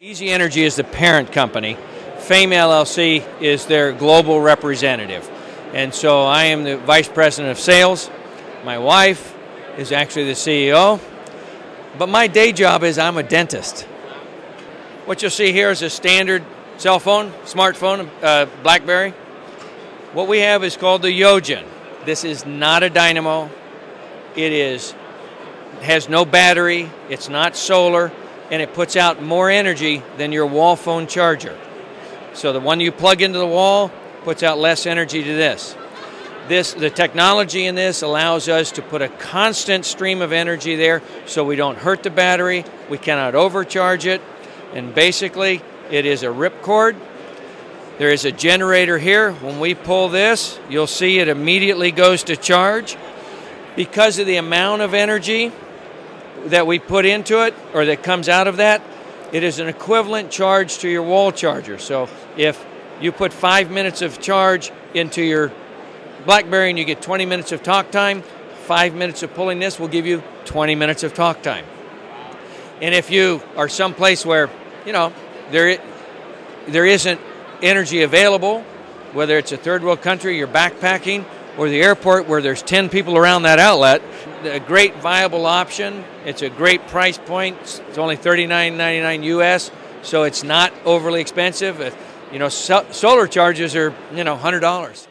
Easy Energy is the parent company. Fame LLC is their global representative. And so I am the vice president of sales. My wife is actually the CEO. But my day job is I'm a dentist. What you'll see here is a standard cell phone, smartphone, uh, Blackberry. What we have is called the YoGen. This is not a dynamo. It is has no battery. It's not solar and it puts out more energy than your wall phone charger. So the one you plug into the wall puts out less energy to this. This the technology in this allows us to put a constant stream of energy there so we don't hurt the battery, we cannot overcharge it, and basically it is a ripcord. There is a generator here. When we pull this, you'll see it immediately goes to charge. Because of the amount of energy, that we put into it or that comes out of that, it is an equivalent charge to your wall charger. So if you put five minutes of charge into your BlackBerry and you get 20 minutes of talk time, five minutes of pulling this will give you 20 minutes of talk time. And if you are someplace where, you know, there, there isn't energy available, whether it's a third world country, you're backpacking, or the airport where there's 10 people around that outlet, a great viable option. It's a great price point. It's only $39.99 US, so it's not overly expensive. You know, so- solar charges are, you know, $100.